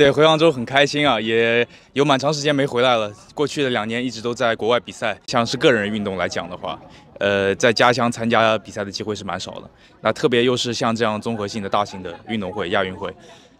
对，回杭州很开心啊，也有蛮长时间没回来了。过去的两年一直都在国外比赛，像是个人运动来讲的话，呃，在家乡参加比赛的机会是蛮少的。那特别又是像这样综合性的大型的运动会，亚运会，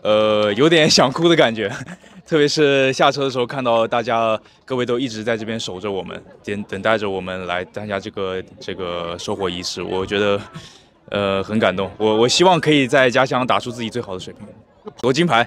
呃，有点想哭的感觉。特别是下车的时候，看到大家各位都一直在这边守着我们，等等待着我们来参加这个这个收获仪式，我觉得呃很感动。我我希望可以在家乡打出自己最好的水平，夺金牌。